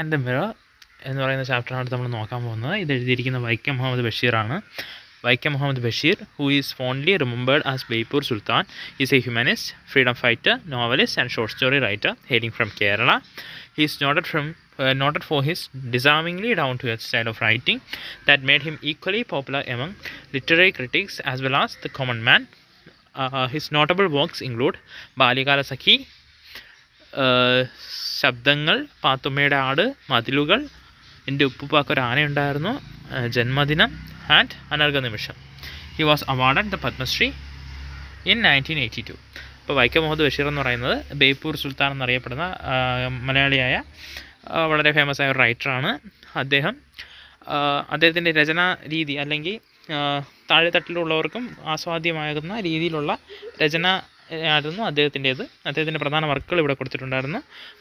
And the mirror എന്ന് പറയുന്ന ചാപ്റ്ററാണ് നമ്മൾ നോക്കാൻ പോകുന്നത്. ഇത് എഴുതിയിരിക്കുന്ന Vaikom Muhammad ബഷീറാണ്. Vaikom Muhammad Basheer who is fondly remembered as Beypore Sultan is a humanist freedom fighter novelist and short story writer hailing from Kerala he is noted from noted noted for his disarmingly down to earth style of writing that made him equally popular among literary critics as well as the common man. Notable works include ബാല്യകാല സഖി ശബ്ദങ്ങൾ പാത്തുമ്മയുടെ ആട് മതിലുകൾ എന്റെ ഉപ്പുപ്പാക്കൊരു ആനയുണ്ടായിരുന്നു Janmadinam and Anargha Nimisham. He was awarded the Padmashri in nineteen eighty two ഇപ്പോൾ വൈക്കം മുഹമ്മദ് ബഷീർ എന്ന് പറയുന്നത് ബേപ്പൂർ സുൽത്താൻ എന്നറിയപ്പെടുന്ന മലയാളിയായ വളരെ ഫേമസ് ആയ ഒരു റൈറ്ററാണ് അദ്ദേഹം അദ്ദേഹത്തിന്റെ രചനാ രീതി അല്ലെങ്കിൽ താഴെത്തട്ടിലുള്ളവർക്കും ആസ്വാദ്യമാകുന്ന രീതിയിലുള്ള രചന ആയിരുന്നു അദ്ദേഹത്തിന്റേത്. അദ്ദേഹത്തിന്റെ പ്രധാന വർക്കുകൾ ഇവിടെ കൊടുത്തിട്ടുണ്ടായിരുന്നു.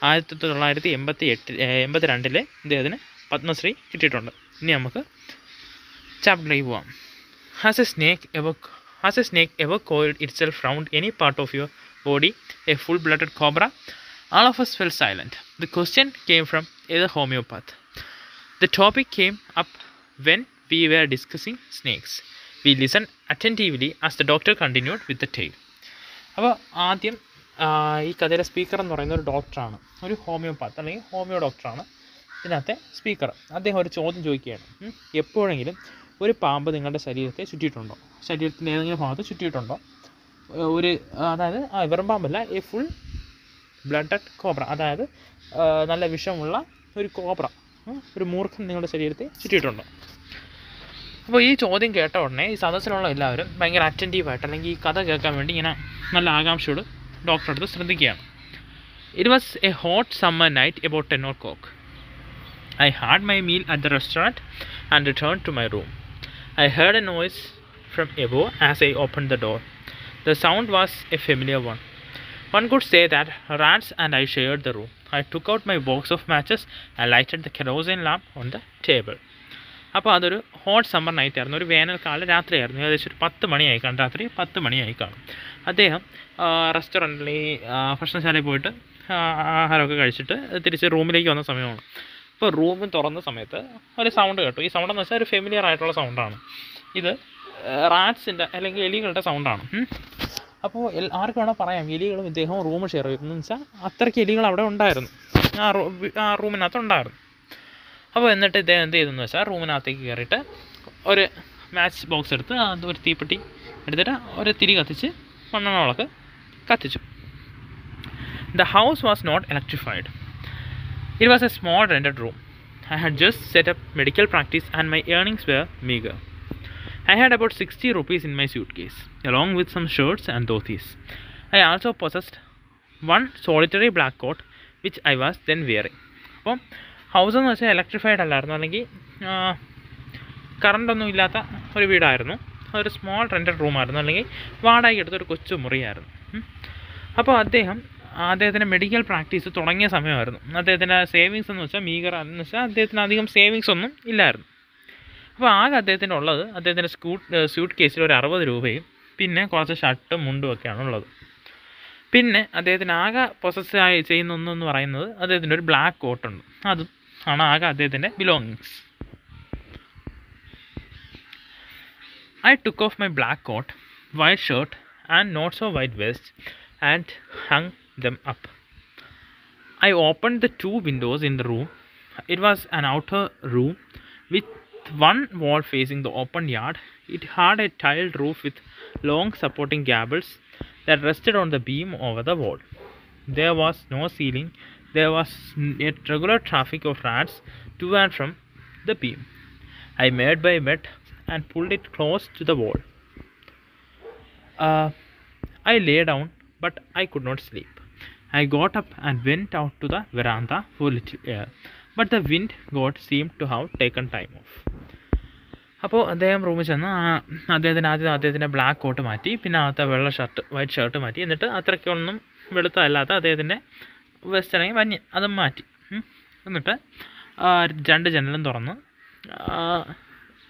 ആയിരത്തി തൊള്ളായിരത്തി എൺപത്തി എട്ടിൽ എൺപത്തി രണ്ടിലെ ഇദ്ദേഹത്തിന് പത്മശ്രീ കിട്ടിയിട്ടുണ്ട്. ഇനി നമുക്ക് ചാപ്റ്ററിലേക്ക് പോവാം. Has a snake ever has a snake ever coiled it self round any part of your body a full blooded cobra All of us silent silent. The question came from a homeopath the topic came up when V were discussing snakes we listen അറ്റന്റീവ്ലി as the doctor continued with the tale. അപ്പോൾ ആദ്യം ഈ കഥയിലെ speaker എന്ന് പറയുന്ന ഒരു ഡോക്ടറാണ് ഒരു homeopath അല്ലെങ്കിൽ ഹോമിയോ ഡോക്ടറാണ് ഇതിനകത്തെ സ്പീക്കർ അദ്ദേഹം ഒരു ചോദ്യം ചോദിക്കുകയാണ്. എപ്പോഴെങ്കിലും ഒരു പാമ്പ് നിങ്ങളുടെ ശരീരത്തെ ചുറ്റിയിട്ടുണ്ടോ? ശരീരത്തിന്റെ ഏതെങ്കിലും ഭാഗത്ത് ചുറ്റിയിട്ടുണ്ടോ? ഒരു അതായത് ആ വെറും പാമ്പല്ല എ ഫുൾ ബ്ലഡഡ് കോബ്ര അതായത് നല്ല വിഷമുള്ള ഒരു കോബ്ര ഒരു മൂർഖൻ നിങ്ങളുടെ ശരീരത്തെ ചുറ്റിയിട്ടുണ്ടോ? അപ്പോൾ ഈ ചോദ്യം കേട്ട ഉടനെ ഈ സദസ്സിലുള്ള എല്ലാവരും ഭയങ്കര അറ്റന്റീവായിട്ട് അല്ലെങ്കിൽ ഈ കഥ കേൾക്കാൻ വേണ്ടി ഇങ്ങനെ നല്ല ആകാംക്ഷയോട് ഡോക്ടറെ അടുത്ത് ശ്രദ്ധിക്കുകയാണ്. It was a hot summer night about ten o'clock I had my meal at the restaurant and return to my room I heard a noise from above as I open the door the sound was a familiar one One could say that rats and I shared the room. I took out my box of matches and lighted the kerosene lamp on the table. അപ്പോൾ അതൊരു hot summer night ആയിരുന്നു. ഒരു വേനൽക്കാല രാത്രിയായിരുന്നു. ഏകദേശം ഒരു പത്ത് മണിയായി കാണും. രാത്രി പത്ത് മണിയായി കാണും. അദ്ദേഹം റെസ്റ്റോറന്റിൽ ഭക്ഷണശാലയിൽ പോയിട്ട് ആഹാരമൊക്കെ കഴിച്ചിട്ട് തിരിച്ച് റൂമിലേക്ക് വന്ന സമയമാണ്. അപ്പോൾ റൂം തുറന്ന സമയത്ത് ഒരു സൗണ്ട് കേട്ടു. ഈ സൗണ്ട് എന്ന് വെച്ചാൽ ഒരു ഫെമിലിയർ ആയിട്ടുള്ള സൗണ്ടാണ് ഇത് റാറ്റ്സിന്റെ അല്ലെങ്കിൽ എലികളുടെ സൗണ്ടാണ് അപ്പോൾ ആർക്ക് വേണോ പറയാം. എലികളും ഇദ്ദേഹവും റൂം ഷെയർ ചെയ്തെന്ന് വെച്ചാൽ അത്രയ്ക്ക് എലികൾ അവിടെ ഉണ്ടായിരുന്നു. ആ റൂ ആ റൂമിനകത്ത് ഉണ്ടായിരുന്നു. അപ്പോൾ എന്നിട്ട് ഇദ്ദേഹം എന്ത് ചെയ്തെന്ന് വെച്ചാൽ റൂമിനകത്തേക്ക് കയറിയിട്ട് ഒരു മാച്ച് ബോക്സ് എടുത്ത് അത് ഒരു തീപ്പെട്ടി എടുത്തിട്ട് ഒരു തിരി കത്തിച്ച് മണ്ണെണ്ണ വിളക്ക് കത്തിച്ചു the house was not electrified it was a small rented room I had just set up medical practice and my earnings were meagre I had about 60 rupees in my suitcase, along with some shirts and dhotis. I also possessed one solitary black coat which I was then wearing. അപ്പം house എന്ന് വെച്ചാൽ electrified അല്ലായിരുന്നു. അല്ലെങ്കിൽ കറണ്ടൊന്നും ഇല്ലാത്ത ഒരു വീടായിരുന്നു. ഒരു small rented റൂമായിരുന്നു അല്ലെങ്കിൽ വാടകയ്ക്ക് എടുത്തൊരു കൊച്ചു മുറിയായിരുന്നു. അപ്പോൾ അദ്ദേഹം അദ്ദേഹത്തിന്റെ മെഡിക്കൽ പ്രാക്ടീസ് തുടങ്ങിയ സമയമായിരുന്നു. അദ്ദേഹത്തിന്റെ സേവിങ്സ് എന്ന് വെച്ചാൽ മീഗർ എന്ന് വെച്ചാൽ അദ്ദേഹത്തിന് അധികം സേവിങ്സ് ഒന്നും ഇല്ലായിരുന്നു. അപ്പോൾ ആകെ അദ്ദേഹത്തിന്റെ ഉള്ളത് അദ്ദേഹത്തിന്റെ സ്കൂട്ട് സ്യൂട്ട് കേസിൽ ഒരു അറുപത് രൂപയും പിന്നെ കുറച്ച് ഷർട്ടും മുണ്ടും ഒക്കെയാണ് ഉള്ളത്. പിന്നെ അദ്ദേഹത്തിന് ആകെ പൊസസ് ചെയ്യുന്ന ഒന്നെന്ന് പറയുന്നത് അദ്ദേഹത്തിന്റെ ഒരു ബ്ലാക്ക് കോട്ടുണ്ട് അതും ആണ് ആകെ അദ്ദേഹത്തിൻ്റെ belongings I took off my black coat white shirt and not so white vest and hung them up I opened the two windows in the room. It was an outer room with one wall facing the open yard. It had a tiled roof with long supporting gables that rested on the beam over the wall. There was no ceiling. There was a regular traffic of rats to and from the beam. I made my bed and pulled it close to the wall. Uh, I lay down, but I could not sleep. I got up and went out to the veranda for a little air, but the wind god seemed to have taken time off. അപ്പോൾ അദ്ദേഹം റൂമിൽ ചെന്ന് അദ്ദേഹത്തിന് ആദ്യം അദ്ദേഹത്തിന്റെ black coat മാറ്റി പിന്നെ അകത്തെ വെള്ള ഷർട്ട് വൈറ്റ് ഷർട്ട് മാറ്റി എന്നിട്ട് അത്രയ്ക്കൊന്നും വെളുത്തല്ലാത്ത അദ്ദേഹത്തിന്റെ വെസ്റ്റ് അല്ലെങ്കിൽ വന്യ അത് മാറ്റി. എന്നിട്ട് രണ്ട് ജനലും തുറന്ന്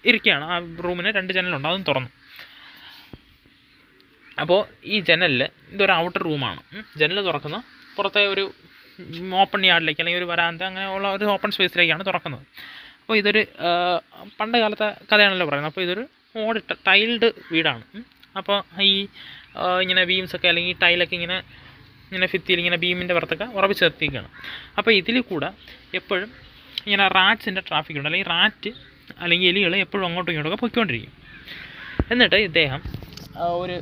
ഇരിക്കുകയാണ്. ആ റൂമിന് രണ്ട് ജനലുണ്ട്. അതും തുറന്നു. അപ്പോൾ ഈ ജനലിൽ ഇതൊരു ഔട്ടർ റൂമാണ്. ജനൽ തുറക്കുന്ന. പുറത്തെ ഒരു ഓപ്പൺ യാർഡിലേക്ക് അല്ലെങ്കിൽ ഒരു വരാന്ത അങ്ങനെയുള്ള ഒരു ഓപ്പൺ സ്പേസിലേക്കാണ് തുറക്കുന്നത്. അപ്പോൾ ഇതൊരു പണ്ട് കാലത്തെ കഥയാണല്ലോ പറയുന്നത്. അപ്പോൾ ഇതൊരു ഓടിട്ട ടൈൽഡ് വീടാണ്. അപ്പോൾ ഈ ഇങ്ങനെ ബീംസൊക്കെ അല്ലെങ്കിൽ ടൈലൊക്കെ ഇങ്ങനെ ഇങ്ങനെ ഭിത്തിയിൽ ഇങ്ങനെ ബീമിന്റെ പുറത്തൊക്കെ ഉറപ്പിച്ച് നിർത്തിയിരിക്കുകയാണ് അപ്പോൾ ഇതിൽ കൂടെ എപ്പോഴും ഇങ്ങനെ റാറ്റ്സിന്റെ ട്രാഫിക് ഉണ്ട്. അല്ലെങ്കിൽ റാറ്റ് അല്ലെങ്കിൽ എലികൾ എപ്പോഴും അങ്ങോട്ടും ഇങ്ങോട്ടൊക്കെ പൊയ്ക്കൊണ്ടിരിക്കും. എന്നിട്ട് ഇദ്ദേഹം ഒരു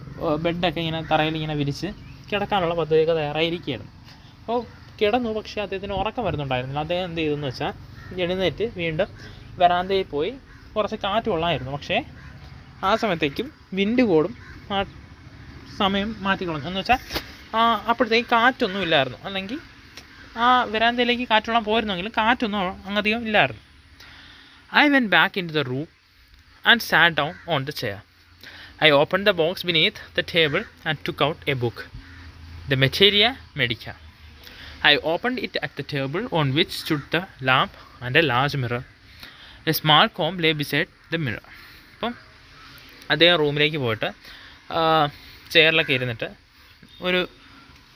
ബെഡൊക്കെ ഇങ്ങനെ തറയിൽ ഇങ്ങനെ വിരിച്ച് കിടക്കാനുള്ള പദ്ധതിയൊക്കെ തയ്യാറായിരിക്കുകയായിരുന്നു അപ്പോൾ കിടന്നു പക്ഷേ അദ്ദേഹത്തിന് ഉറക്കം വരുന്നുണ്ടായിരുന്നില്ല. അദ്ദേഹം എന്ത് ചെയ്തെന്ന് വെച്ചാൽ എഴുന്നേറ്റ് വീണ്ടും വരാന്തയിൽ പോയി കുറച്ച് കാറ്റ് കൊള്ളായിരുന്നു. പക്ഷേ ആ സമയത്തേക്കും വിൻഡ് കോടും ആ സമയം മാറ്റിക്കളഞ്ഞു. എന്ന് വെച്ചാൽ അപ്പോഴത്തേക്ക് കാറ്റൊന്നും ഇല്ലായിരുന്നു. അല്ലെങ്കിൽ ആ വരാന്തയിലേക്ക് കാറ്റോളം പോയിരുന്നെങ്കിലും കാറ്റൊന്നും അങ്ങധികം ഇല്ലായിരുന്നു. I went back into the room and sat down on the chair I open the box beneath the table and took out a book the materia medica I open it at the table on which stood the lamp and a large mirror a small comb lay beside the mirror അപ്പം അദ്ദേഹം റൂമിലേക്ക് പോയിട്ട് ചെയറിലൊക്കെ ഇരുന്നിട്ട് ഒരു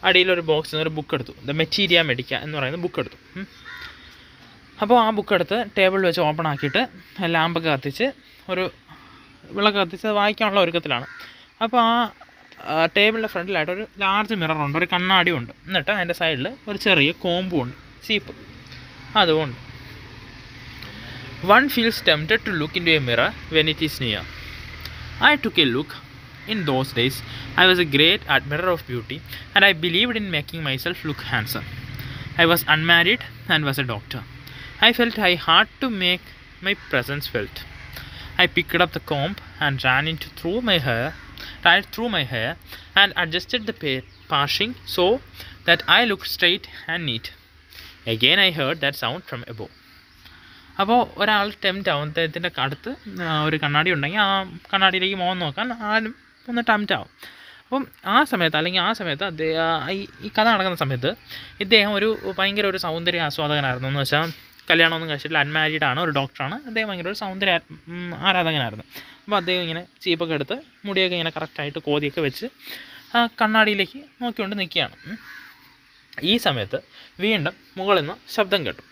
അടിയിലൊരു ബോക്സിൽ നിന്ന് ഒരു book എടുത്തു. ദ മെറ്റീരിയ മെഡിക്ക എന്ന് പറയുന്ന ബുക്ക് എടുത്തു. അപ്പോൾ ആ ബുക്ക് എടുത്ത് ടേബിളിൽ വെച്ച് ഓപ്പൺ ആക്കിയിട്ട് ലാമ്പൊക്കെ കത്തിച്ച് ഒരു വിളക്ക് കത്തിച്ച് വായിക്കാനുള്ള ഒരുക്കത്തിലാണ്. അപ്പോൾ ആ ടേബിളിന്റെ ഫ്രണ്ടിലായിട്ട് ഒരു ലാർജ് മിററുണ്ട് ഒരു കണ്ണാടിയും ഉണ്ട്. എന്നിട്ട് അതിന്റെ സൈഡിൽ ഒരു ചെറിയ കോമ്പും ഉണ്ട് സീപ്പ് അതുകൊണ്ട് one feels tempted to look into a mirror when it is near I took a look. In those days, I was a great admirer of beauty and I believed in making myself look handsome. I was unmarried and was a doctor. I felt I had to make my presence felt. I picked up the comb and ran into through my hair, ran through my hair and adjusted the pa- parching so that I looked straight and neat. Again, I heard that sound from above. അപ്പോൾ ഒരാൾ tempt ആവും അദ്ദേഹത്തിൻ്റെ അടുത്ത് ആ, ഒരു കണ്ണാടി ഉണ്ടെങ്കിൽ ആ കണ്ണാടിയിലേക്ക് മുഖം നോക്കാൻ ആരും ഒന്ന് ടംറ്റ് ആവും. അപ്പം ആ സമയത്ത് അല്ലെങ്കിൽ ആ സമയത്ത് അദ്ദേഹം ഈ കഥ നടക്കുന്ന സമയത്ത് ഇദ്ദേഹം ഒരു ഭയങ്കര ഒരു സൗന്ദര്യ ആസ്വാദകനായിരുന്നു. എന്ന് വെച്ചാൽ കല്യാണമൊന്നും കഴിച്ചിട്ടില്ല അൺമാരീഡ് ആണ് ഒരു ഡോക്ടറാണ് അദ്ദേഹം ഭയങ്കര ഒരു സൗന്ദര്യ ആരാധകനായിരുന്നു. അപ്പോൾ അദ്ദേഹം ഇങ്ങനെ ചീപ്പൊക്കെ എടുത്ത് മുടിയൊക്കെ ഇങ്ങനെ കറക്റ്റായിട്ട് കോതിയൊക്കെ വെച്ച് കണ്ണാടിയിലേക്ക് നോക്കിക്കൊണ്ട് നിൽക്കുകയാണ്. ഈ സമയത്ത് വീണ്ടും മുകളിൽ നിന്ന് ശബ്ദം കേട്ടു.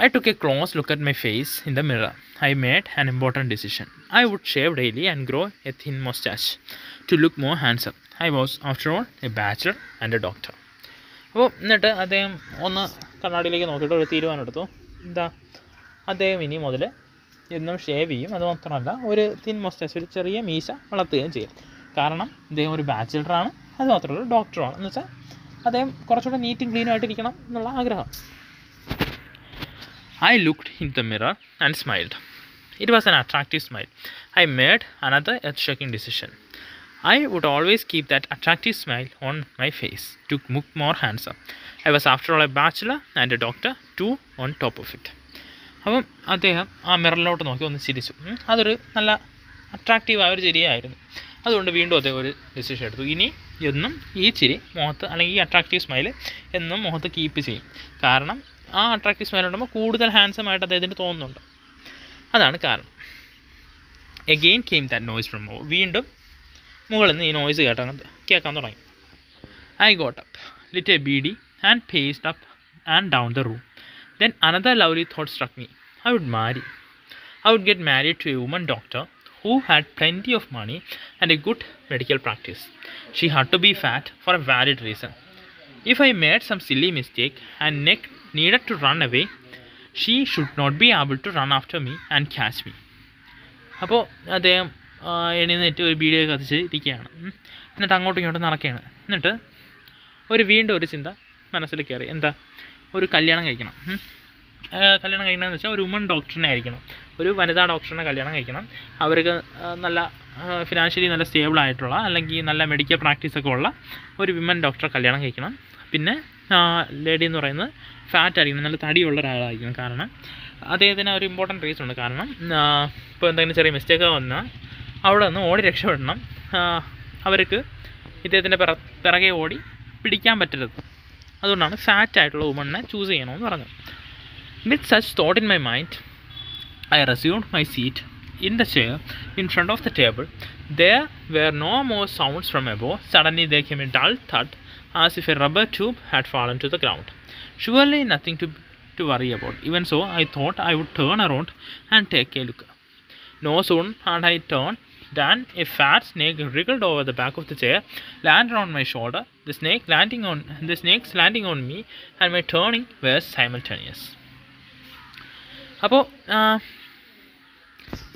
I took a close look at my face in the mirror. I made an important decision. I would shave daily and grow a thin mustache to look more handsome. I was, after all, a bachelor and a doctor. അപ്പോൾ എന്നിട്ട് അദ്ദേഹം ഒന്ന് കണ്ണാടിയിലേക്ക് നോക്കിയിട്ട് ഒരു തീരുമാനമെടുത്തു എന്താ അദ്ദേഹം ഇനി മുതൽ എന്നും ഷേവ് ചെയ്യും അത് മാത്രമല്ല ഒരു തിൻ മൊസ്റ്റാച്ച് ഒരു ചെറിയ മീശ വളർത്തുകയും ചെയ്യും കാരണം അദ്ദേഹം ഒരു ബാച്ചിലറാണ് അത് മാത്രമല്ല ഡോക്ടറുമാണ് എന്ന് വെച്ചാൽ അദ്ദേഹം കുറച്ചുകൂടെ നീറ്റും ക്ലീനും ആയിട്ടിരിക്കണം എന്നുള്ള ആഗ്രഹം I looked in the mirror and smiled. It was an attractive smile. I made another earth-shaking decision. I would always keep that attractive smile on my face to look more handsome. I was after all a bachelor and a doctor, too on top of it. അപ്പം അദ്ദേഹം ആ മിററിലോട്ട് നോക്കി ഒന്ന് ചിരിച്ചു. അതൊരു നല്ല അട്രാക്റ്റീവായ ഒരു ചിരിയായിരുന്നു അതുകൊണ്ട് വീണ്ടും അദ്ദേഹം ഒരു ഡിസിഷൻ എടുത്തു ഇനി എന്നും ഈ ചിരി മുഖത്ത് അല്ലെങ്കിൽ ഈ അട്രാക്റ്റീവ് സ്മൈൽ എന്നും മുഖത്ത് കീപ്പ് ചെയ്യും കാരണം ആ അട്രാക്റ്റീവ് സ്മെൽ ഉണ്ടാകുമ്പോൾ കൂടുതൽ ഹാൻസം ആയിട്ട് അദ്ദേഹത്തിന് തോന്നുന്നുണ്ട്. അതാണ് കാരണം. Again came that noise from വീണ്ടും മുകളിൽ നിന്ന് ഈ നോയ്സ് കേട്ടാൽ കേൾക്കാൻ തുടങ്ങി. I got up lit a beedi and paced up and down the room then another lovely thought struck me I would marry I would get married to a woman doctor who had plenty of money and a good medical practice she had to be fat for a valid reason if I made some silly mistake and ne- needed to run away, she should not be able to run after me and catch me. അപ്പോൾ അദ്ദേഹം എണീന്നിട്ട് ഒരു video കത്തിച്ച് ഇരിക്കുകയാണ്. എന്നിട്ട് അങ്ങോട്ടും ഇങ്ങോട്ടും നടക്കുകയാണ്. എന്നിട്ട് ഒരു വീണ്ടും ഒരു ചിന്ത മനസ്സിൽ കയറി. എന്താ? ഒരു കല്യാണം കഴിക്കണം. കല്യാണം കഴിക്കണമെന്ന് വെച്ചാൽ ഒരു ഉമൺ ഡോക്ടറിനെ ആയിരിക്കണം. ഒരു വനിതാ ഡോക്ടറിനെ കല്യാണം കഴിക്കണം. അവർക്ക് നല്ല ഫിനാൻഷ്യലി നല്ല സ്റ്റേബിൾ ആയിട്ടുള്ള അല്ലെങ്കിൽ നല്ല മെഡിക്കൽ പ്രാക്ടീസ് ഒക്കെ ഉള്ള ഒരു വിമൻ ഡോക്ടറെ കല്യാണം കഴിക്കണം. പിന്നെ ലേഡി എന്ന് പറയുന്നത് ഫാറ്റ് ആയിരിക്കണം നല്ല തടിയുള്ള ഒരാളായിരിക്കും കാരണം. അദ്ദേഹത്തിന് ഒരു ഇമ്പോർട്ടന്റ് റീസൺ ഉണ്ട് കാരണം ഇപ്പോൾ എന്തെങ്കിലും ചെറിയ മിസ്റ്റേക്ക് വന്നാൽ അവിടെ നിന്ന് ഓടി രക്ഷപ്പെടണം. അവർക്ക് ഇദ്ദേഹത്തിന്റെ പിറ പിറകെ ഓടി പിടിക്കാൻ പറ്റരുത്. അതുകൊണ്ടാണ് ഫാറ്റ് ആയിട്ടുള്ള വുമണിനെ ചൂസ് ചെയ്യണമെന്ന് പറഞ്ഞു with such thought in my mind I resumed my seat in the chair in front of the table there were no more sounds from above suddenly there came a dull thud. As if a rubber tube had fallen to the ground. Surely nothing to, to worry about. Even so, I thought I would turn around and take a look. No sooner had I turned than a fat snake wriggled over the back of the chair, landed on my shoulder. The snake landing on the snakes landing on me, and my turning were simultaneous. അപ്പോൾ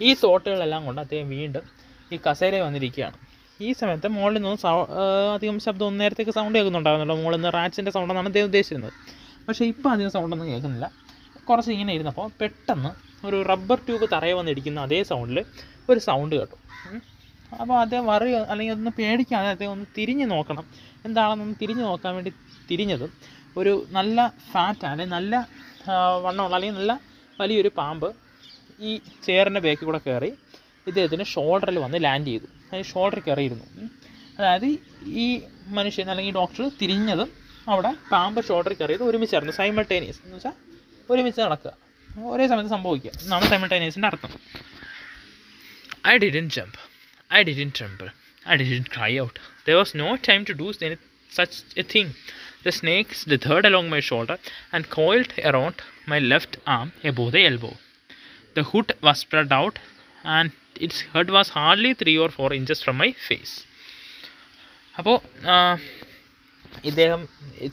ഈ തോട്ടുകളെല്ലാം കൊണ്ട് അദ്ദേഹം വീണ്ടും ഈ കസേരയിൽ വന്നിരിക്കുകയാണ് ഈ സമയത്ത് മുകളിൽ നിന്നും സൗ അധികം ശബ്ദം ഒന്നും നേരത്തേക്ക് സൗണ്ട് കേൾക്കുന്നുണ്ടാകുന്നുള്ളൂ മുകളിൽ നിന്ന് റാച്ചിന്റെ സൗണ്ടെന്നാണ് അദ്ദേഹം ഉദ്ദേശിച്ചിരുന്നത്. പക്ഷേ ഇപ്പോൾ അധികം സൗണ്ടൊന്നും കേൾക്കുന്നില്ല. കുറച്ച് ഇങ്ങനെ ഇരുന്നപ്പോൾ പെട്ടെന്ന് ഒരു റബ്ബർ ട്യൂബ് തറയെ വന്നിരിക്കുന്ന അതേ സൗണ്ടിൽ ഒരു സൗണ്ട് കേട്ടു. അപ്പോൾ അദ്ദേഹം വറി അല്ലെങ്കിൽ ഒന്ന് പേടിക്കാതെ അദ്ദേഹം ഒന്ന് തിരിഞ്ഞ് നോക്കണം. എന്താണെന്നൊന്ന് തിരിഞ്ഞ് നോക്കാൻ വേണ്ടി തിരിഞ്ഞത് ഒരു നല്ല ഫാറ്റ് അല്ലെങ്കിൽ നല്ല വണ്ണമുള്ള അല്ലെങ്കിൽ നല്ല വലിയൊരു പാമ്പ് ഈ ചെയറിന്റെ ബേക്കിൽ കൂടെ കയറി ഇദ്ദേഹത്തിന് ഷോൾഡറിൽ വന്ന് ലാൻഡ് ചെയ്തു. ഷോൾഡർ കയറിയിരുന്നു അതായത് ഈ മനുഷ്യൻ അല്ലെങ്കിൽ ഡോക്ടർ തിരിഞ്ഞതും അവിടെ പാമ്പ് ഷോൾഡർ കയറിയത് ഒരുമിച്ചായിരുന്നു. സൈമൾട്ടേനിയസ് എന്ന് വെച്ചാൽ ഒരുമിച്ച് നടക്കുക. ഒരേ സമയത്ത് സംഭവിക്കുക. നമ്മൾ സൈമൾട്ടേനിയസിന്റെ അർത്ഥം. I didn't jump I didn't tremble I didn't cry out there was no time to do such a thing the snakes the third along my shoulder and coiled around my left arm above the elbow the hood was spread out and its head was hardly three or four inches from my face അപ്പോൾ ഇദ്ദേഹം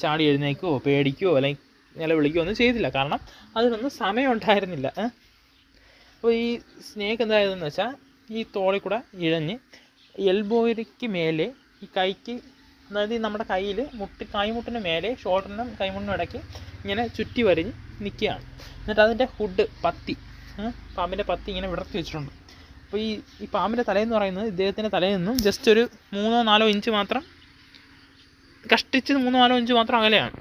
ചാടി എഴുന്നേക്കോ പേടിക്കുകയോ അല്ലെങ്കിൽ നിലവിളിക്കുകയോ ഒന്നും ചെയ്തില്ല. കാരണം അതിനൊന്നും സമയമുണ്ടായിരുന്നില്ല. അപ്പോൾ ഈ സ്നേക്ക് എന്തായതെന്ന് വെച്ചാൽ ഈ തോളിൽ കൂടെ ഇഴഞ്ഞ് എൽബോയ്ക്ക് മേലെ ഈ കൈക്ക് അതായത് നമ്മുടെ കയ്യിൽ മുട്ടി കൈമുട്ടിന് മേലെ ഷോൾഡറിനും കൈമുട്ടിനും ഇടയ്ക്ക് ഇങ്ങനെ ചുറ്റി വരിഞ്ഞ് നിൽക്കുകയാണ്. എന്നിട്ട് അതിന്റെ ഹുഡ് പത്തി? പാമ്പിന്റെ പത്തി ഇങ്ങനെ വിടർത്തി വെച്ചിട്ടുണ്ട്. അപ്പോൾ ഈ ഈ പാമ്പിൻ്റെ തലയെന്ന് പറയുന്നത് ഇദ്ദേഹത്തിൻ്റെ തലയിൽ നിന്നും ജസ്റ്റ് ഒരു മൂന്നോ നാലോ ഇഞ്ച് മാത്രം കഷ്ടിച്ച് മൂന്നോ നാലോ ഇഞ്ച് മാത്രം അകലെയാണ്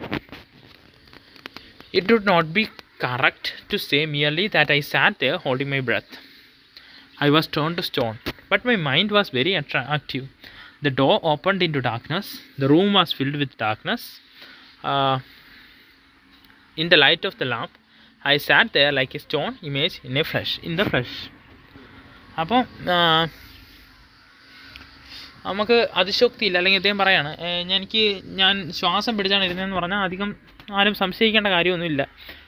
It would not be correct to say merely that I sat there holding my breath. I was turned to stone, but my mind was very attra- active. The door opened into darkness. The room was filled with darkness. Uh, in the light of the lamp, I sat there like a stone image in a flesh, in the flesh. അപ്പോൾ നമുക്ക് അതിശോക്തിയില്ല. അല്ലെങ്കിൽ ഇദ്ദേഹം പറയാണ് എനിക്ക് ഞാൻ ശ്വാസം പിടിച്ചാണ് ഇരുന്നതെന്ന് പറഞ്ഞാൽ അധികം ആരും സംശയിക്കേണ്ട കാര്യമൊന്നുമില്ല.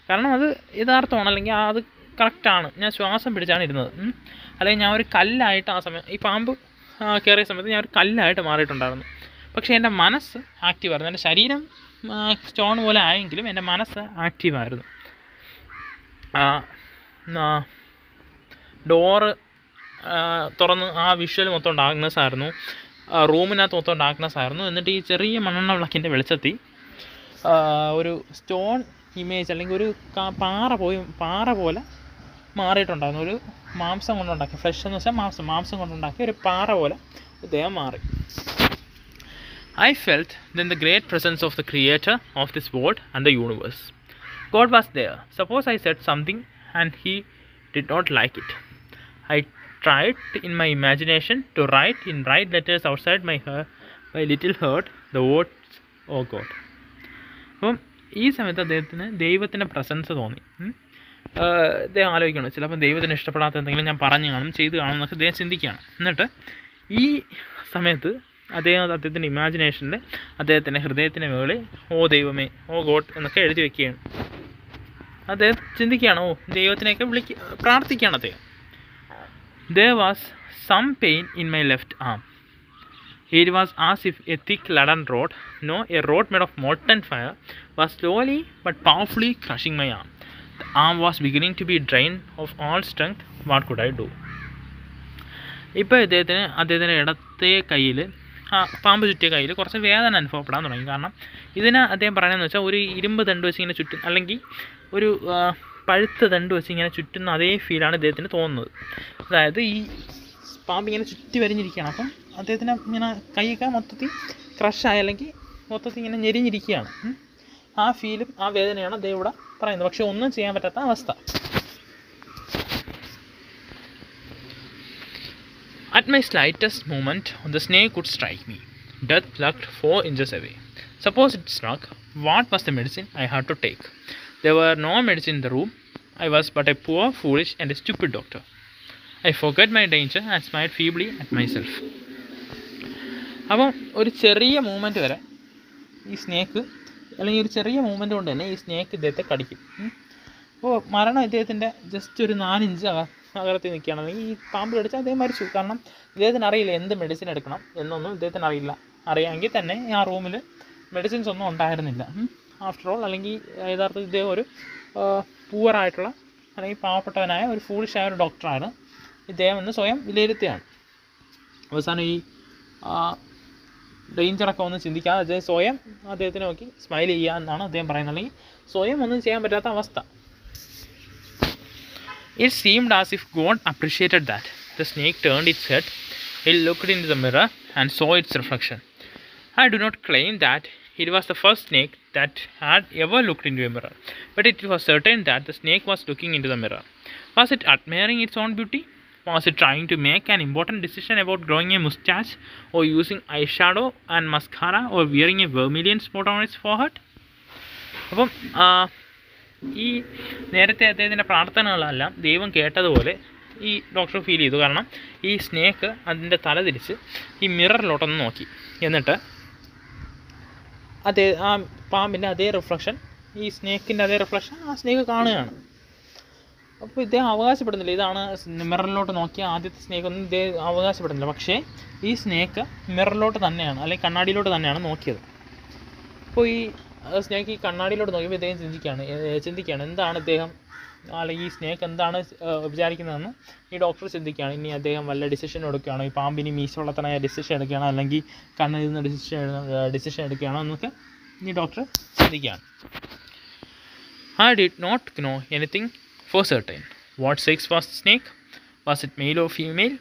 കാരണം അത് യഥാർത്ഥമാണ് അല്ലെങ്കിൽ അത് കറക്റ്റാണ്. ഞാൻ ശ്വാസം പിടിച്ചാണ് ഇരുന്നത്. അല്ലെങ്കിൽ ഞാൻ ഒരു കല്ലായിട്ട് ആ സമയം ഈ പാമ്പ് കയറിയ സമയത്ത് ഞാൻ ഒരു കല്ലായിട്ട് മാറിയിട്ടുണ്ടായിരുന്നു. പക്ഷേ എന്റെ മനസ്സ് ആക്റ്റീവായിരുന്നു എന്റെ ശരീരം സ്റ്റോൺ പോലെ ആയെങ്കിലും എന്റെ മനസ്സ് ആക്റ്റീവായിരുന്നു ഡോറ് തുറന്ന് ആ വിഷ്വൽ മൊത്തം ഡാർക്ക്നെസ് ആയിരുന്നു. റൂമിനകത്ത് മൊത്തം ഡാർക്ക്നെസ് ആയിരുന്നു. എന്നിട്ട് ഈ ചെറിയ മണ്ണെണ്ണ വിളക്കിന്റെ വെളിച്ചത്തിൽ ഒരു സ്റ്റോൺ ഇമേജ് അല്ലെങ്കിൽ ഒരു പാറ പോയി പാറ പോലെ മാറിയിട്ടുണ്ടായിരുന്നു. ഒരു മാംസം കൊണ്ടുണ്ടാക്കി ഫ്ലഷ് എന്ന് വെച്ചാൽ മാംസം മാംസം കൊണ്ടുണ്ടാക്കിയ ഒരു പാറ പോലെ ഇദ്ദേഹം മാറി. I felt then the great presence of the creator of this world and the universe God was there suppose I said something and he did not like it I tried in my imagination to write in bright letters outside my, heart, my little heart the words, Oh God. അപ്പം ഈ സമയത്ത് അദ്ദേഹത്തിന് ദൈവത്തിന്റെ presence തോന്നി. അദ്ദേഹം ആലോചിക്കണം. ചിലപ്പോൾ ദൈവത്തിന് ഇഷ്ടപ്പെടാത്ത എന്തെങ്കിലും ഞാൻ പറഞ്ഞു കാണും ചെയ്ത് കാണും എന്നൊക്കെ അദ്ദേഹം ചിന്തിക്കുകയാണ്. എന്നിട്ട് ഈ സമയത്ത് അദ്ദേഹം അദ്ദേഹത്തിന്റെ ഇമാജിനേഷനിൽ അദ്ദേഹത്തിന്റെ ഹൃദയത്തിന് മുകളിൽ ഓ ദൈവമേ ഓ ഗോഡ് എന്നൊക്കെ എഴുതി വെക്കുകയാണ്. അദ്ദേഹം ചിന്തിക്കുകയാണ് ഓ ദൈവത്തിനെയൊക്കെ വിളിക്ക പ്രാർത്ഥിക്കുകയാണ് അദ്ദേഹം. There was some pain in my left arm. It was as if a thick leaden rod, no, a rod made of molten fire, was slowly but powerfully crushing my arm. The arm was beginning to be drained of all strength. What could I do? ഇപ്പോൾ ഇദ്ദേഹത്തിന് അദ്ദേഹത്തിന്റെ ഇടത്തെ കയ്യിൽ ആ പാമ്പ് ചുറ്റിയ കയ്യിൽ കുറച്ച് വേദന അനുഭവപ്പെടാൻ തുടങ്ങി കാരണം ഇതിന് അദ്ദേഹം പറയുന്നതെന്ന് വെച്ചാൽ ഒരു ഇരുമ്പ് ദണ്ട് വെച്ച് ഇങ്ങനെ ചുറ്റും അല്ലെങ്കിൽ ഒരു പഴുത്ത തണ്ട് വെച്ച് ഇങ്ങനെ ചുറ്റുന്ന അതേ ഫീലാണ് ഇദ്ദേഹത്തിന് തോന്നുന്നത് അതായത് ഈ പാമ്പ് ഇങ്ങനെ ചുറ്റി വരിഞ്ഞിരിക്കുകയാണ് അപ്പം അദ്ദേഹത്തിന് ഇങ്ങനെ കൈയൊക്കെ മൊത്തത്തിൽ ക്രഷായി അല്ലെങ്കിൽ മൊത്തത്തിൽ ഇങ്ങനെ ഞെരിഞ്ഞിരിക്കുകയാണ് ആ ഫീലും ആ വേദനയാണ് അദ്ദേഹം ഇവിടെ പറയുന്നത് പക്ഷെ ഒന്നും ചെയ്യാൻ പറ്റാത്ത അവസ്ഥ At my slightest movement, the snake would strike me. Death lurked four inches away. Suppose it struck, what was the medicine I had to take? There were no medicine in the room. I was but a poor, foolish, and a stupid doctor. I forgot my danger and smiled feebly at myself. അപ്പം ഒരു ചെറിയ moment വരെ ഈ snake അല്ലെങ്കിൽ ഒരു ചെറിയ movement കൊണ്ട് തന്നെ ഈ സ്നേക്ക് ഇദ്ദേഹത്തെ കടിക്കും. അപ്പോൾ മരണം ഇദ്ദേഹത്തിന്റെ ജസ്റ്റ് ഒരു നാലിഞ്ച് അക അകലത്തിൽ അല്ലെങ്കിൽ ഈ പാമ്പ് കടിച്ചാൽ അദ്ദേഹം മരിച്ചു കാരണം ഇദ്ദേഹത്തിന് അറിയില്ല എന്ത് മെഡിസിൻ എടുക്കണം എന്നൊന്നും ഇദ്ദേഹത്തിന് അറിയില്ല അറിയാമെങ്കിൽ തന്നെ ആ റൂമിൽ മെഡിസിൻസ് ഒന്നും ഉണ്ടായിരുന്നില്ല ആഫ്റ്റർ ഓൾ അല്ലെങ്കിൽ യഥാർത്ഥത്തിൽ ഇദ്ദേഹം ഒരു പൂവറായിട്ടുള്ള അല്ലെങ്കിൽ പാവപ്പെട്ടവനായ ഒരു ഫൂളിഷായ ഒരു ഡോക്ടറാണ് ഇദ്ദേഹം എന്ന് സ്വയം വിലയിരുത്തുകയാണ് അവസാനം ഈ ഡേഞ്ചറൊക്കെ ഒന്ന് ചിന്തിക്കാതെ അദ്ദേഹം സ്വയം അദ്ദേഹത്തിനെ നോക്കി സ്മൈൽ ചെയ്യുക എന്നാണ് അദ്ദേഹം പറയുന്നത്. അല്ലെങ്കിൽ സ്വയം ഒന്നും ചെയ്യാൻ പറ്റാത്ത അവസ്ഥ. It seemed as if God appreciated that the snake turn its head, it looked in the mirror and saw its reflection I do not claim that it was the first snake that had ever looked into a mirror, but it was certain that the snake was looking into the mirror. Was it admiring its own beauty? Was it trying to make an important decision about growing a mustache, or using eyeshadow and mascara, or wearing a vermilion spot on its forehead? അപ്പം ഈ നേരത്തെ അദ്ദേഹത്തിന്റെ പ്രാർത്ഥനകളെല്ലാം ദൈവം കേട്ടതുപോലെ ഈ doctor feel ചെയ്തു കാരണം ഈ snake അതിന്റെ തല തിരിച്ച് ഈ മിററിലോട്ടൊന്ന് നോക്കി എന്നിട്ട് അതേ ആ പാമ്പിന്റെ അതേ റിഫ്ലക്ഷൻ ഈ സ്നേക്കിന്റെ അതേ റിഫ്ലക്ഷൻ ആ സ്നേക്ക് കാണുകയാണ്. അപ്പോൾ ഇദ്ദേഹം അവകാശപ്പെടുന്നില്ല. ഇതാണ് മിററിലോട്ട് നോക്കിയ ആദ്യത്തെ സ്നേക്ക് ഒന്നും ഇദ്ദേഹം അവകാശപ്പെടുന്നില്ല. പക്ഷേ ഈ സ്നേക്ക് മിററിലോട്ട് തന്നെയാണ് അല്ലെങ്കിൽ കണ്ണാടിയിലോട്ട് തന്നെയാണ് നോക്കിയത്. അപ്പോൾ ഈ സ്നേക്ക് ഈ കണ്ണാടിയിലോട്ട് നോക്കിയപ്പോൾ ഇദ്ദേഹം ചിന്തിക്കുകയാണ് ചിന്തിക്കുകയാണ് എന്താണ് ഇദ്ദേഹം അല്ലെങ്കിൽ ഈ സ്നേക്ക് എന്താണ് വിചാരിക്കുന്നതെന്ന് ഈ ഡോക്ടർ ചിന്തിക്കുകയാണ്. ഇനി അദ്ദേഹം വല്ല ഡിസിഷൻ എടുക്കുകയാണോ? ഈ പാമ്പിനി മീശ വളർത്തനായ ഡിസിഷൻ എടുക്കുകയാണോ? അല്ലെങ്കിൽ കണ്ണിൽ നിന്ന് ഡിസിഷൻ ഡിസിഷൻ എടുക്കുകയാണോ എന്നൊക്കെ ഇനി ഡോക്ടർ ചിന്തിക്കുകയാണ്. I did not know anything for certain what sex was snake was it male or female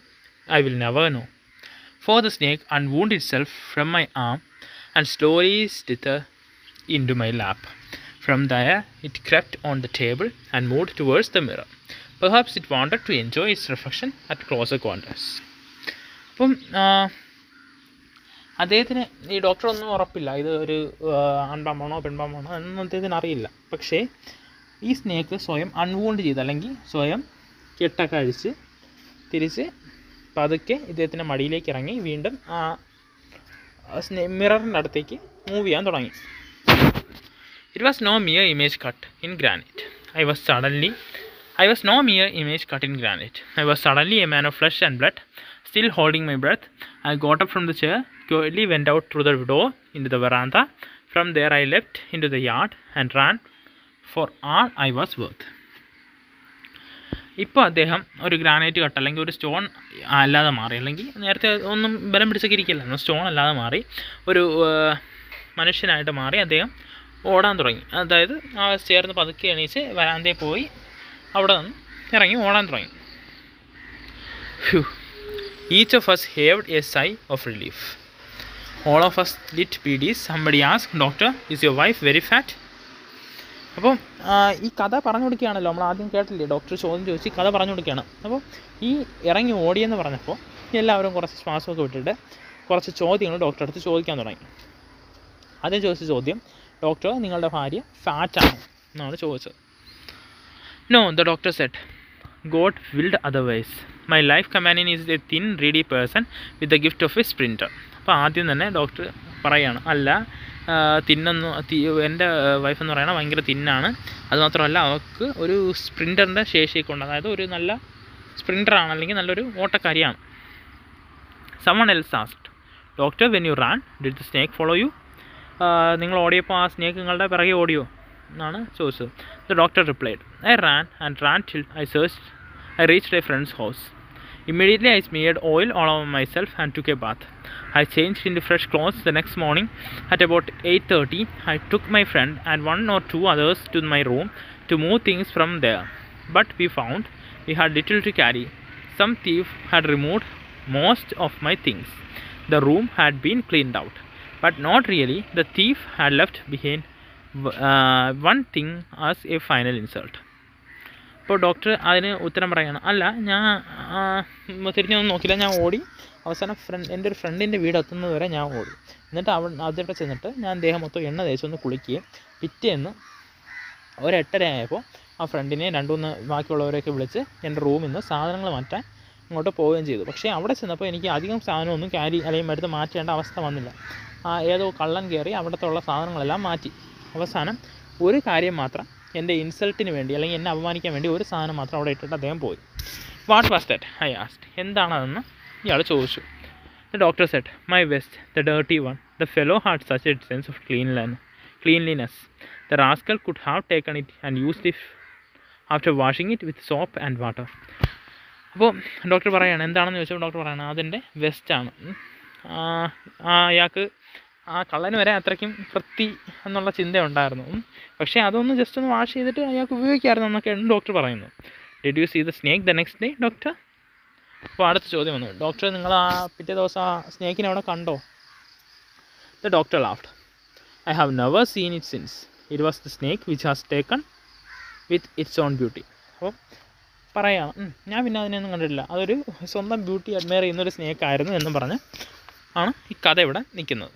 I will never know for the snake unwound itself from my arm and stories did into my lap From there, it crept on the table and moved towards the mirror. Perhaps it wanted to enjoy its reflection at closer quarters. അപ്പം അദ്ദേഹത്തിന് ഈ ഡോക്ടറൊന്നും ഉറപ്പില്ല ഇത് ഒരു ആൺപാമ്പാണോ പെൺപാമ്പാണോ എന്നൊന്നും അദ്ദേഹത്തിന് അറിയില്ല പക്ഷേ ഈ സ്നേക്ക് സ്വയം അൺവോണ്ട് ചെയ്ത് അല്ലെങ്കിൽ സ്വയം കെട്ടൊക്കെ അഴിച്ച് തിരിച്ച് പതുക്കെ ഇദ്ദേഹത്തിന്റെ മടിയിലേക്ക് ഇറങ്ങി വീണ്ടും ആ സ്നേ മിററിന്റെ അടുത്തേക്ക് മൂവ് ചെയ്യാൻ തുടങ്ങി It was no mere image cut in granite. I was suddenly I was no mere image cut in granite. I was suddenly a man of flesh and blood, still holding my breath. I got up from the chair, quietly went out through the door into the veranda. From there I leapt into the yard and ran for all I was worth. ഇപ്പോൾ അദ്ദേഹം ഒരു granite cut അല്ലെങ്കിൽ ഒരു stone അല്ലാതെ മാറി അല്ലെങ്കിൽ നേരത്തെ ഒന്നും ബലം പിടിച്ചൊക്കെ ഇരിക്കില്ല സ്റ്റോൺ അല്ലാതെ മാറി ഒരു മനുഷ്യനായിട്ട് മാറി അദ്ദേഹം ഓടാൻ തുടങ്ങി. അതായത് ആ ചേർന്ന് പതുക്കെ എണീച്ച് വരാന്തേ പോയി അവിടെ നിന്ന് ഇറങ്ങി ഓടാൻ തുടങ്ങി. Each of us heaved a sigh of relief all of us lit beedi somebody ask doctor is your wife very fat അപ്പം ഈ കഥ പറഞ്ഞു കൊടുക്കുകയാണല്ലോ. നമ്മൾ ആദ്യം കേട്ടില്ലേ? ഡോക്ടർ ചോദ്യം ചോദിച്ച് കഥ പറഞ്ഞു കൊടുക്കുകയാണ്. അപ്പോൾ ഈ ഇറങ്ങി ഓടിയെന്ന് പറഞ്ഞപ്പോൾ എല്ലാവരും കുറച്ച് ശ്വാസമൊക്കെ വിട്ടിട്ട് കുറച്ച് ചോദ്യങ്ങൾ ഡോക്ടറെ അടുത്ത് ചോദിക്കാൻ തുടങ്ങി. ആദ്യം ചോദിച്ച ചോദ്യം ഡോക്ടർ നിങ്ങളുടെ ഭാര്യ ഫാറ്റാണോ എന്നാണ് ചോദിച്ചത്. No the doctor said God willed otherwise my life companion is a thin reedy person with the gift of a sprinter അപ്പോൾ ആദ്യം തന്നെ ഡോക്ടർ പറയാണ് അല്ല തിന്നൊന്നും എന്റെ വൈഫ് എന്ന് പറയുന്നത് ഭയങ്കര തിന്നാണ് അതുമാത്രമല്ല അവർക്ക് ഒരു സ്പ്രിന്ററിന്റെ ശേഷിയൊക്കെ ഉണ്ട്. അതായത് ഒരു നല്ല സ്പ്രിന്ററാണ് അല്ലെങ്കിൽ നല്ലൊരു ഓട്ടക്കാരിയാണ്. Someone else asked doctor when you ran did the snake follow you നിങ്ങൾ ഓടിയപ്പോൾ ആ സ്നേക്ക് നിങ്ങളുടെ പിറകെ ഓടിയോ എന്നാണ് ചോദിച്ചത് the doctor replied I ran and ran till I search I reached a friend's house Immediately, I smeared oil all over myself and took a bath. I changed into fresh clothes the next morning. At about 8:30, I took my friend and one or two others to my room to move things from there. But we found we had little to carry. Some thief had removed most of my things. The room had been cleaned out, But not really. The thief had left behind uh, one thing as a final insult. അപ്പോൾ doctor അതിന് ഉത്തരം പറയാണ് അല്ല ഞാൻ തിരിഞ്ഞൊന്നും നോക്കില്ല ഞാൻ ഓടി അവസാനം ഫ്രണ്ട് എന്റെ ഒരു ഫ്രണ്ടിന്റെ വീട് എത്തുന്നത് വരെ ഞാൻ ഓടി എന്നിട്ട് അവ അവിടെ ചെന്നിട്ട് ഞാൻ ദേഹം മൊത്തം എണ്ണ തേച്ചൊന്ന് കുളിക്കുകയും പിറ്റേന്ന് ഒരു എട്ടര ആയപ്പോൾ ആ ഫ്രണ്ടിനെ രണ്ടുമൂന്ന് ബാക്കിയുള്ളവരെയൊക്കെ വിളിച്ച് എന്റെ റൂമിൽ നിന്ന് സാധനങ്ങൾ മാറ്റാൻ അങ്ങോട്ട് പോവുകയും ചെയ്തു. പക്ഷേ അവിടെ ചെന്നപ്പോൾ എനിക്ക് അധികം സാധനമൊന്നും ക്യാരി അല്ലെങ്കിൽ എടുത്ത് മാറ്റേണ്ട അവസ്ഥ വന്നില്ല. ആ ഏതോ കള്ളൻ കയറി അവിടുത്തെ ഉള്ള സാധനങ്ങളെല്ലാം മാറ്റി. അവസാനം ഒരു കാര്യം മാത്രം എന്റെ ഇൻസൾട്ടിന് വേണ്ടി അല്ലെങ്കിൽ എന്നെ അപമാനിക്കാൻ വേണ്ടി ഒരു സാധനം മാത്രം അവിടെ ഇട്ടിട്ട് അദ്ദേഹം പോയി. What was that I asked എന്താണതെന്ന് ഇയാൾ ചോദിച്ചു. The doctor said my vest the dirty one the fellow had such it sense of clean cleanliness the rascal could have taken it and use if after washing it with soap and water അപ്പോൾ doctor പറയുകയാണ് എന്താണെന്ന് ചോദിച്ചപ്പോൾ doctor പറയുകയാണ് അതിന്റെ വെസ്റ്റാണ് അയാൾക്ക് ആ കള്ളന് വരെ അത്രയ്ക്കും വൃത്തി എന്നുള്ള ചിന്ത ഉണ്ടായിരുന്നു. പക്ഷേ അതൊന്ന് ജസ്റ്റ് ഒന്ന് വാഷ് ചെയ്തിട്ട് അയാൾക്ക് ഉപയോഗിക്കാമായിരുന്നു എന്നൊക്കെയാണ് ഡോക്ടർ പറയുന്നത് did you snake the next day doctor അപ്പോൾ അടുത്ത ചോദ്യം വന്നു. ഡോക്ടർ നിങ്ങൾ ആ പിറ്റേ ദിവസം ആ സ്നേക്കിനെ അവിടെ കണ്ടോ? The doctor laughed I have never seen it since it was the snake which has taken with its own beauty അപ്പോൾ പറയാം ഞാൻ പിന്നെ അതിനെയൊന്നും കണ്ടിട്ടില്ല. അതൊരു സ്വന്തം ബ്യൂട്ടി അഡ്മയർ ചെയ്യുന്ന ഒരു സ്നേക്ക് ആയിരുന്നു എന്ന് പറഞ്ഞ് ആണ് ഈ കഥ ഇവിടെ നിൽക്കുന്നത്.